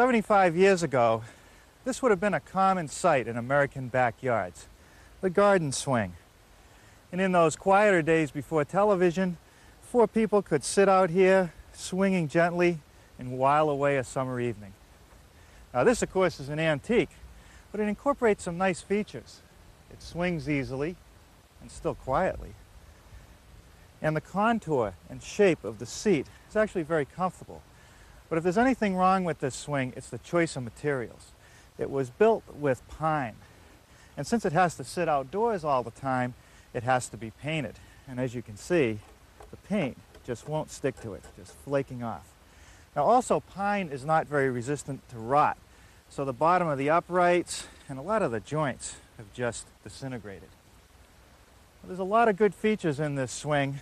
75 years ago, this would have been a common sight in American backyards, the garden swing. And in those quieter days before television, four people could sit out here swinging gently and while away a summer evening. Now this, of course, is an antique, but it incorporates some nice features. It swings easily and still quietly. And the contour and shape of the seat is actually very comfortable. But if there's anything wrong with this swing, it's the choice of materials. It was built with pine. And since it has to sit outdoors all the time, it has to be painted. And as you can see, the paint just won't stick to it, just flaking off. Now also, pine is not very resistant to rot. So the bottom of the uprights and a lot of the joints have just disintegrated. There's a lot of good features in this swing,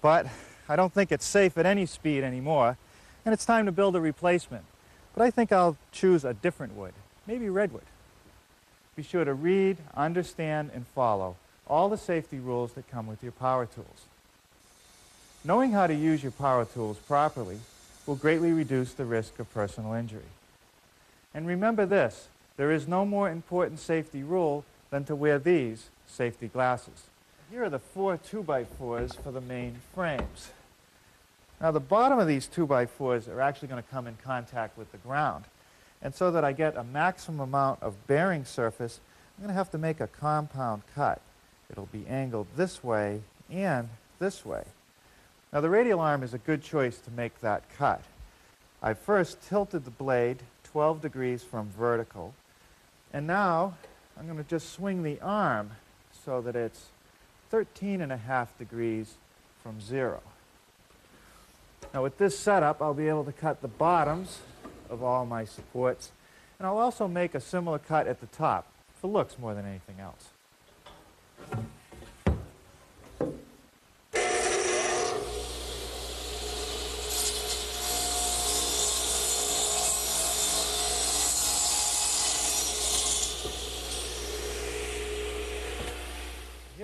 but I don't think it's safe at any speed anymore, and it's time to build a replacement. But I think I'll choose a different wood, maybe redwood. Be sure to read, understand, and follow all the safety rules that come with your power tools. Knowing how to use your power tools properly will greatly reduce the risk of personal injury. And remember this, there is no more important safety rule than to wear these safety glasses. Here are the four 2x4s for the main frames. Now the bottom of these 2x4s are actually going to come in contact with the ground. And so that I get a maximum amount of bearing surface, I'm going to have to make a compound cut. It'll be angled this way and this way. Now the radial arm is a good choice to make that cut. I first tilted the blade 12 degrees from vertical. And now I'm going to just swing the arm so that it's 13 and a half degrees from zero. Now with this setup, I'll be able to cut the bottoms of all my supports, and I'll also make a similar cut at the top, for looks more than anything else.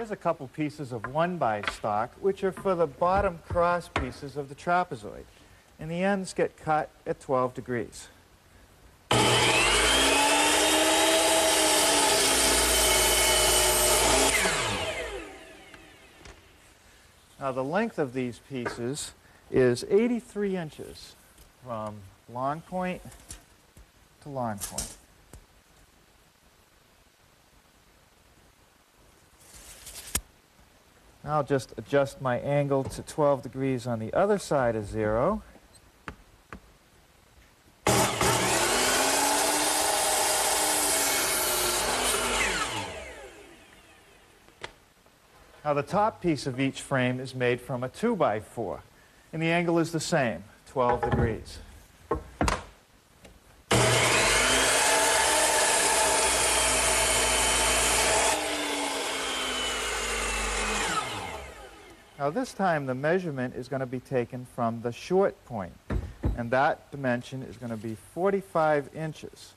Here's a couple pieces of one by stock, which are for the bottom cross pieces of the trapezoid. And the ends get cut at 12 degrees. Now the length of these pieces is 83 inches from long point to long point. I'll just adjust my angle to 12 degrees on the other side of zero. Now the top piece of each frame is made from a 2 by 4 and the angle is the same, 12 degrees. Now this time the measurement is going to be taken from the short point, and that dimension is going to be 45 inches.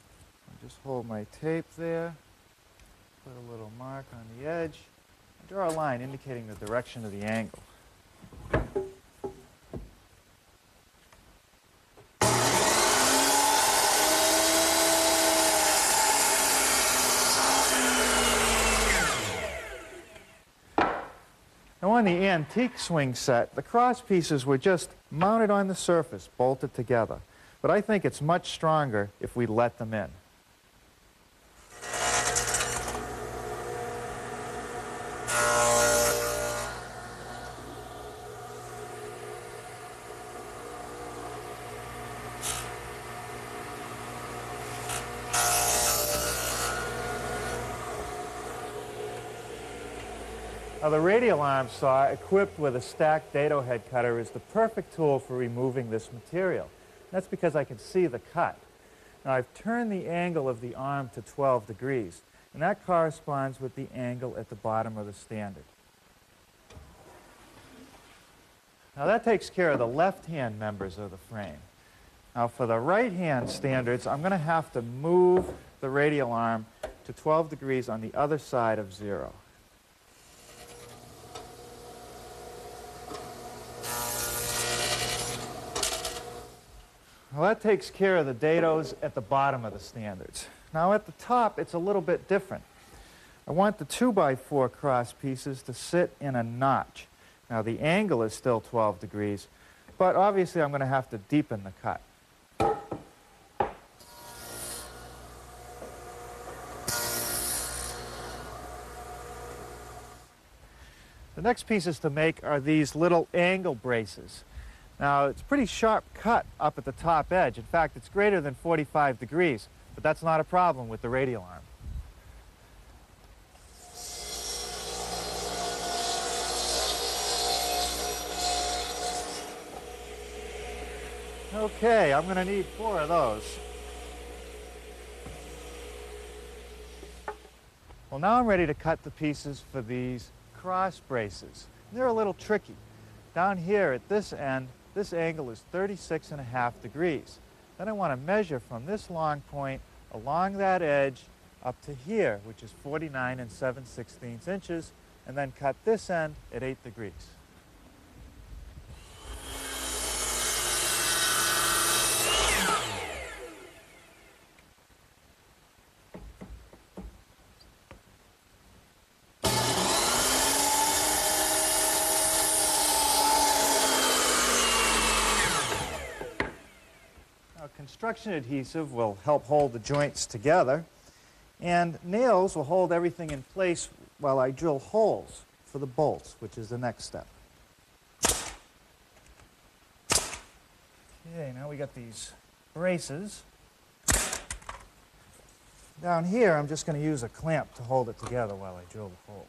I'll just hold my tape there, put a little mark on the edge, draw a line indicating the direction of the angle. Antique swing set, the cross pieces were just mounted on the surface, bolted together. But I think it's much stronger if we let them in. Now the radial arm saw equipped with a stacked dado head cutter is the perfect tool for removing this material. That's because I can see the cut. Now I've turned the angle of the arm to 12 degrees, and that corresponds with the angle at the bottom of the standard. Now that takes care of the left-hand members of the frame. Now for the right-hand standards, I'm going to have to move the radial arm to 12 degrees on the other side of zero. Well, that takes care of the dados at the bottom of the standards. Now at the top, it's a little bit different. I want the 2 by 4 cross pieces to sit in a notch. Now the angle is still 12 degrees, but obviously I'm going to have to deepen the cut. The next pieces to make are these little angle braces. Now, it's pretty sharp cut up at the top edge. In fact, it's greater than 45 degrees, but that's not a problem with the radial arm. Okay, I'm going to need four of those. Well, now I'm ready to cut the pieces for these cross braces. They're a little tricky. Down here at this end, this angle is 36 and a half degrees. Then I want to measure from this long point along that edge up to here, which is 49 and 7 16 inches, and then cut this end at 8 degrees. Construction adhesive will help hold the joints together, and nails will hold everything in place while I drill holes for the bolts, which is the next step. Okay, now we got these braces. Down here, I'm just going to use a clamp to hold it together while I drill the holes.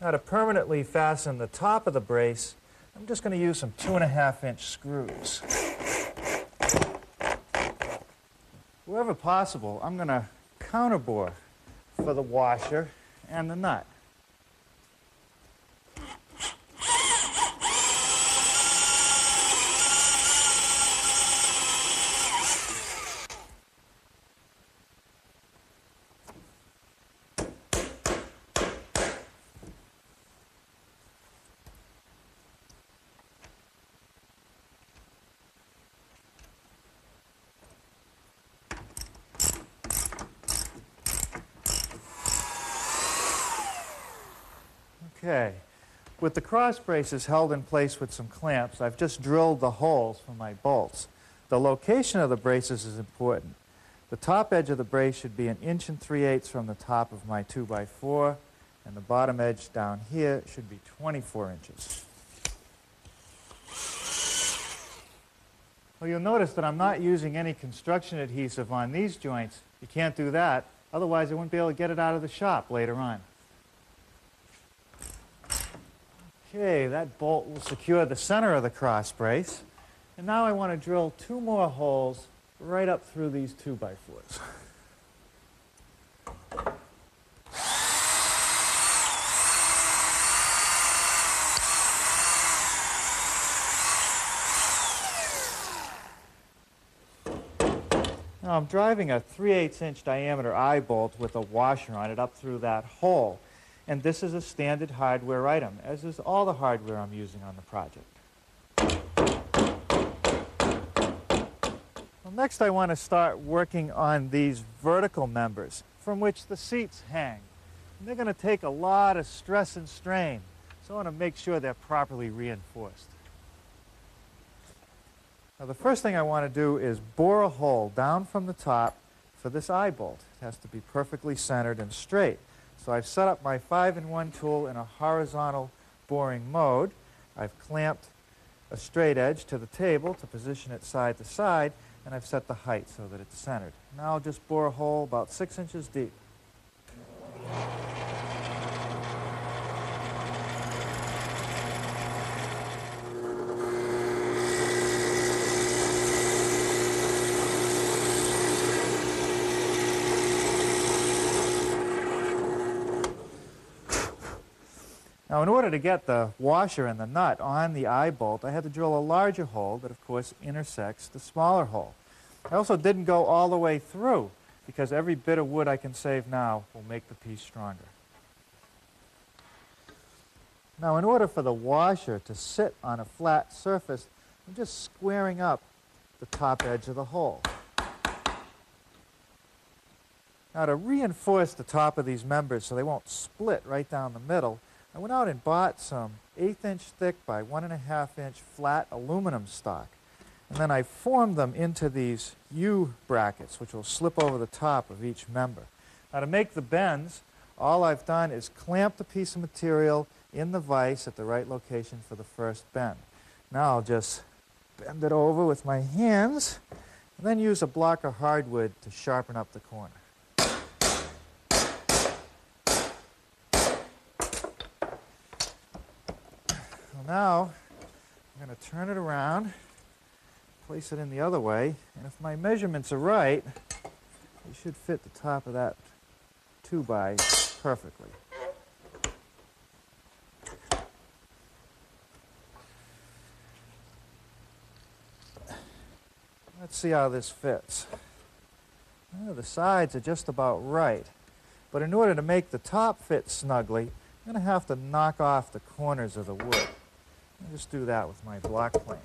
Now to permanently fasten the top of the brace, I'm just going to use some two and a half inch screws. Wherever possible, I'm going to counterbore for the washer and the nut. Okay. With the cross braces held in place with some clamps, I've just drilled the holes for my bolts. The location of the braces is important. The top edge of the brace should be an inch and three eighths from the top of my 2 by 4 and the bottom edge down here should be 24 inches. Well, you'll notice that I'm not using any construction adhesive on these joints. You can't do that, otherwise I wouldn't be able to get it out of the shop later on. Okay, that bolt will secure the center of the cross brace. And now I want to drill two more holes right up through these 2 by 4s Now I'm driving a 3 8 inch diameter eye bolt with a washer on it up through that hole. And this is a standard hardware item, as is all the hardware I'm using on the project. Well, next I want to start working on these vertical members from which the seats hang. And they're going to take a lot of stress and strain, so I want to make sure they're properly reinforced. Now the first thing I want to do is bore a hole down from the top for this eye bolt. It has to be perfectly centered and straight. So I've set up my 5-in-1 tool in a horizontal boring mode. I've clamped a straight edge to the table to position it side to side, and I've set the height so that it's centered. Now I'll just bore a hole about 6 inches deep. In order to get the washer and the nut on the eye bolt, I had to drill a larger hole that, of course, intersects the smaller hole. I also didn't go all the way through because every bit of wood I can save now will make the piece stronger. Now, in order for the washer to sit on a flat surface, I'm just squaring up the top edge of the hole. Now, to reinforce the top of these members so they won't split right down the middle, I went out and bought some eighth inch thick by one and a half inch flat aluminum stock. And then I formed them into these U brackets, which will slip over the top of each member. Now to make the bends, all I've done is clamp the piece of material in the vise at the right location for the first bend. Now I'll just bend it over with my hands, and then use a block of hardwood to sharpen up the corner. Now I'm going to turn it around, place it in the other way, and if my measurements are right, it should fit the top of that 2 by perfectly. Let's see how this fits. The sides are just about right. But in order to make the top fit snugly, I'm going to have to knock off the corners of the wood. I'll just do that with my block plane.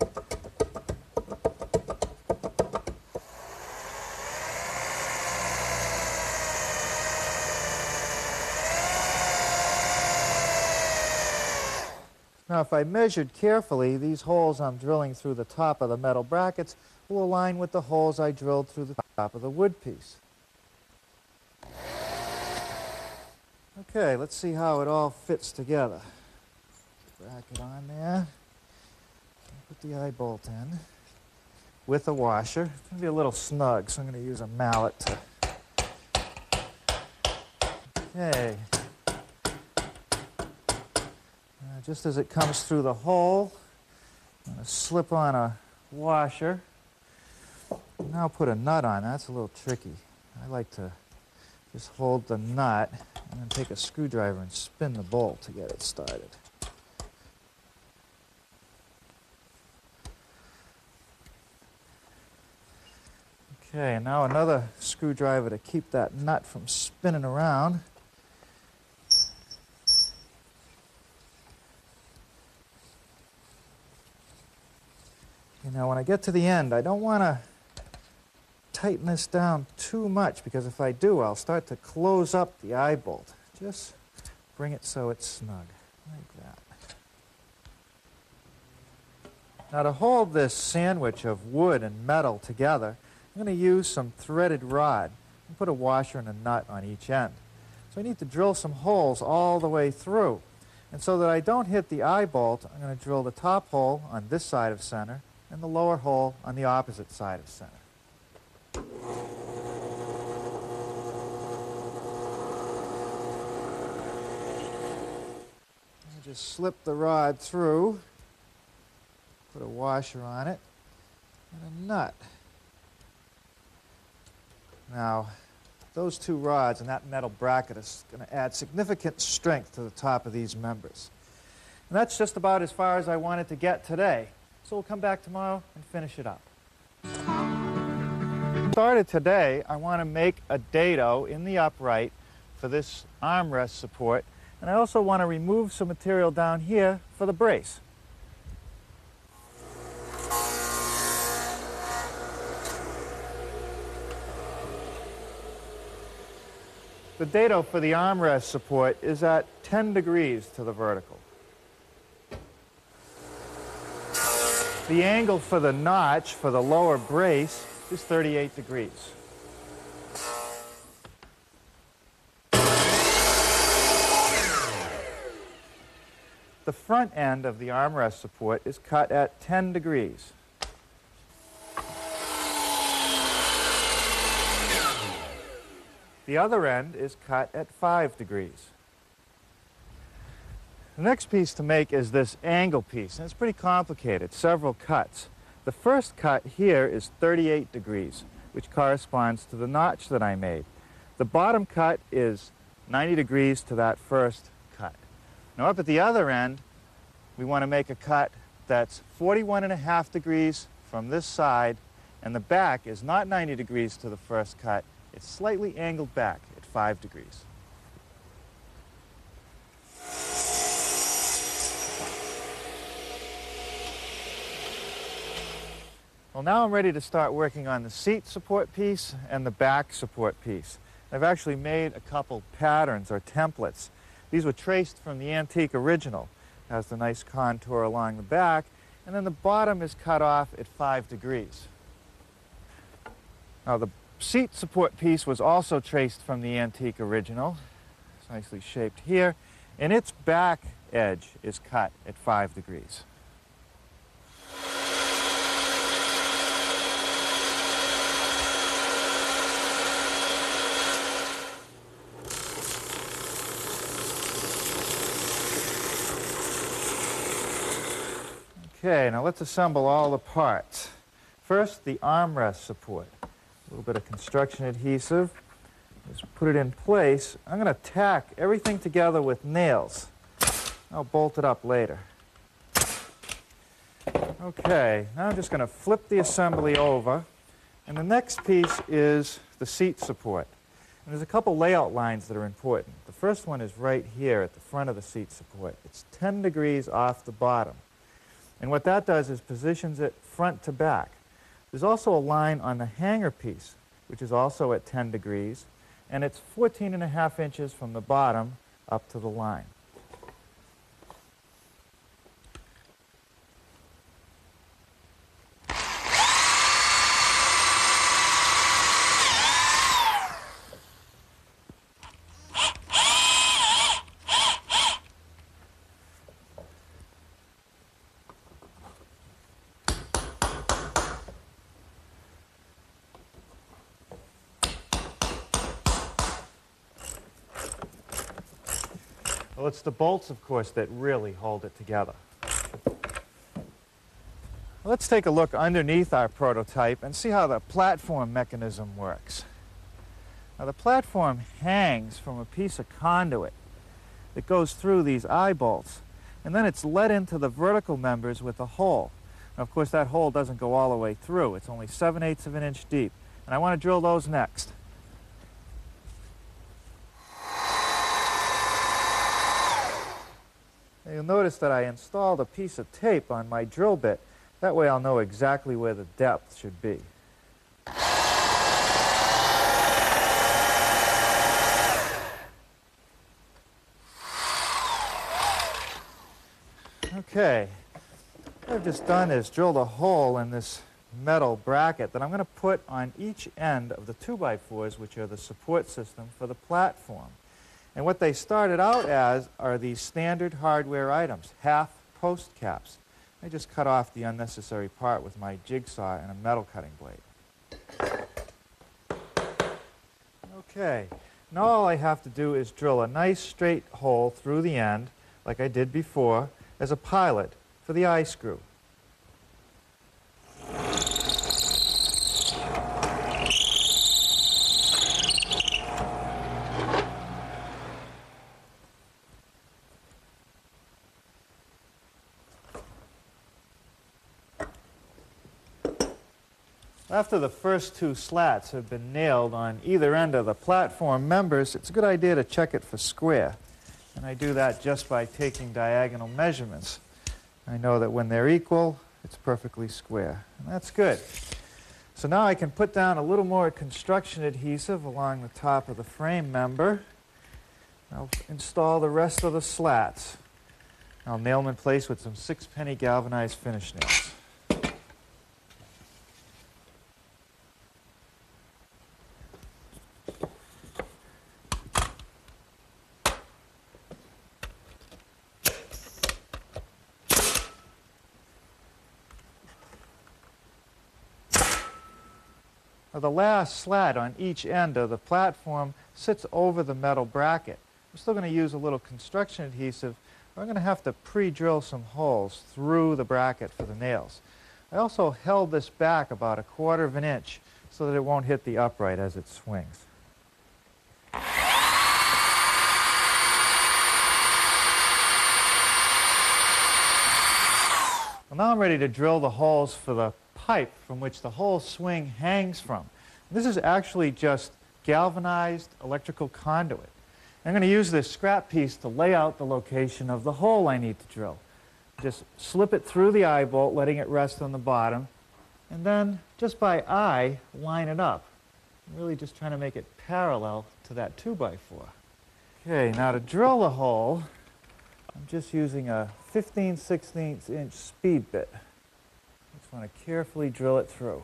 Now if I measured carefully, these holes I'm drilling through the top of the metal brackets will align with the holes I drilled through the top of the wood piece. Okay, let's see how it all fits together bracket on there. Put the eye bolt in with a washer. It's going to be a little snug, so I'm going to use a mallet to... Okay. Uh, just as it comes through the hole, I'm going to slip on a washer. Now put a nut on. That's a little tricky. I like to just hold the nut and then take a screwdriver and spin the bolt to get it started. Okay, now another screwdriver to keep that nut from spinning around. You know, when I get to the end, I don't want to tighten this down too much because if I do, I'll start to close up the eye bolt. Just bring it so it's snug, like that. Now to hold this sandwich of wood and metal together, I'm going to use some threaded rod and put a washer and a nut on each end. So I need to drill some holes all the way through. And so that I don't hit the eye bolt, I'm going to drill the top hole on this side of center and the lower hole on the opposite side of center. Just slip the rod through, put a washer on it, and a nut. Now, those two rods and that metal bracket is going to add significant strength to the top of these members. And that's just about as far as I wanted to get today. So we'll come back tomorrow and finish it up. Started today, I want to make a dado in the upright for this armrest support. And I also want to remove some material down here for the brace. The dado for the armrest support is at 10 degrees to the vertical. The angle for the notch for the lower brace is 38 degrees. The front end of the armrest support is cut at 10 degrees. The other end is cut at 5 degrees. The next piece to make is this angle piece, and it's pretty complicated, several cuts. The first cut here is 38 degrees, which corresponds to the notch that I made. The bottom cut is 90 degrees to that first cut. Now up at the other end, we want to make a cut that's 41 and a half degrees from this side, and the back is not 90 degrees to the first cut. It's slightly angled back at 5 degrees. Well, now I'm ready to start working on the seat support piece and the back support piece. I've actually made a couple patterns or templates. These were traced from the antique original. It has the nice contour along the back, and then the bottom is cut off at 5 degrees. Now the seat support piece was also traced from the antique original. It's nicely shaped here, and its back edge is cut at 5 degrees. Okay, now let's assemble all the parts. First, the armrest support. A little bit of construction adhesive. Just put it in place. I'm going to tack everything together with nails. I'll bolt it up later. Okay, now I'm just going to flip the assembly over. And the next piece is the seat support. And there's a couple layout lines that are important. The first one is right here at the front of the seat support. It's 10 degrees off the bottom. And what that does is positions it front to back. There's also a line on the hanger piece, which is also at 10 degrees, and it's 14 and a half inches from the bottom up to the line. Well, it's the bolts, of course, that really hold it together. Let's take a look underneath our prototype and see how the platform mechanism works. Now, the platform hangs from a piece of conduit that goes through these eye bolts, and then it's let into the vertical members with a hole. Now, of course, that hole doesn't go all the way through. It's only 7 eighths of an inch deep, and I want to drill those next. Notice that I installed a piece of tape on my drill bit. That way I'll know exactly where the depth should be. Okay, what I've just done is drilled a hole in this metal bracket that I'm going to put on each end of the 2x4s, which are the support system for the platform. And what they started out as are these standard hardware items, half post caps. I just cut off the unnecessary part with my jigsaw and a metal cutting blade. Okay, now all I have to do is drill a nice straight hole through the end, like I did before, as a pilot for the eye screw. After the first two slats have been nailed on either end of the platform members, it's a good idea to check it for square. And I do that just by taking diagonal measurements. I know that when they're equal, it's perfectly square. And that's good. So now I can put down a little more construction adhesive along the top of the frame member. I'll install the rest of the slats. I'll nail them in place with some six penny galvanized finish nails. the last slat on each end of the platform sits over the metal bracket. I'm still going to use a little construction adhesive. I'm going to have to pre-drill some holes through the bracket for the nails. I also held this back about a quarter of an inch so that it won't hit the upright as it swings. Well, now I'm ready to drill the holes for the pipe from which the whole swing hangs from. This is actually just galvanized electrical conduit. I'm going to use this scrap piece to lay out the location of the hole I need to drill. Just slip it through the eye bolt, letting it rest on the bottom, and then just by eye, line it up. I'm really just trying to make it parallel to that 2x4. Okay, now to drill the hole, I'm just using a 15 16 inch speed bit. Just want to carefully drill it through.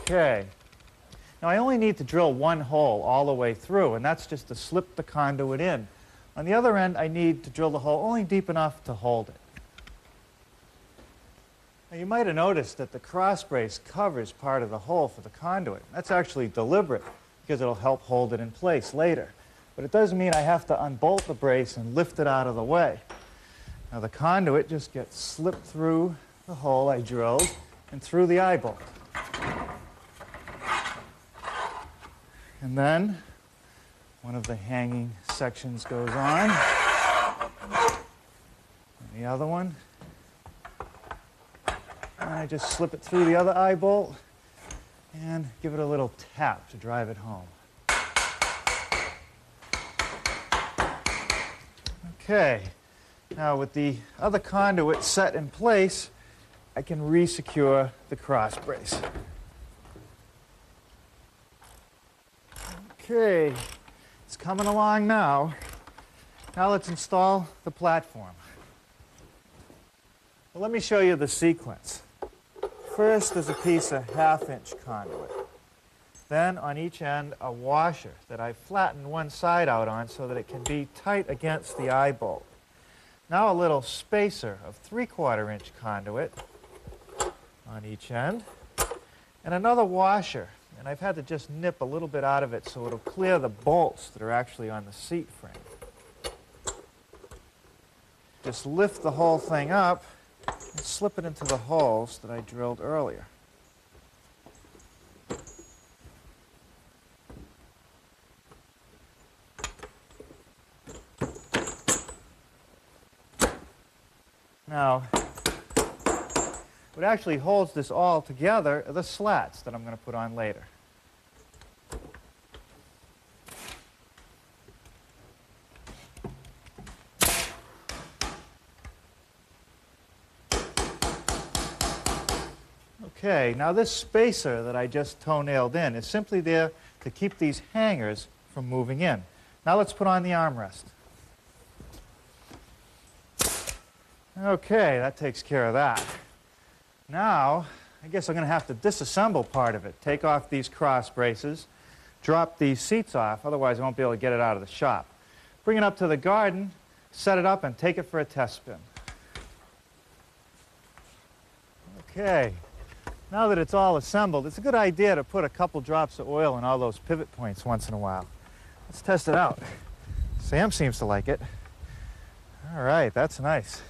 Okay. Now I only need to drill one hole all the way through, and that's just to slip the conduit in. On the other end, I need to drill the hole only deep enough to hold it. Now you might have noticed that the cross brace covers part of the hole for the conduit. That's actually deliberate because it'll help hold it in place later. But it does mean I have to unbolt the brace and lift it out of the way. Now the conduit just gets slipped through the hole I drilled and through the eye bolt. And then one of the hanging sections goes on. And the other one. And I just slip it through the other eye bolt and give it a little tap to drive it home. Okay, now with the other conduit set in place, I can resecure the cross brace. Okay, it's coming along now. Now let's install the platform. Well, let me show you the sequence. First is a piece of half-inch conduit. Then on each end, a washer that I flatten one side out on so that it can be tight against the eye bolt. Now a little spacer of three-quarter inch conduit on each end. And another washer. And I've had to just nip a little bit out of it so it'll clear the bolts that are actually on the seat frame. Just lift the whole thing up and slip it into the holes that I drilled earlier. Now, what actually holds this all together are the slats that I'm going to put on later. Okay, now this spacer that I just toe-nailed in is simply there to keep these hangers from moving in. Now let's put on the armrest. Okay, that takes care of that. Now, I guess I'm going to have to disassemble part of it. Take off these cross braces, drop these seats off, otherwise I won't be able to get it out of the shop. Bring it up to the garden, set it up, and take it for a test spin. Okay, now that it's all assembled, it's a good idea to put a couple drops of oil in all those pivot points once in a while. Let's test it out. Sam seems to like it. All right, that's nice.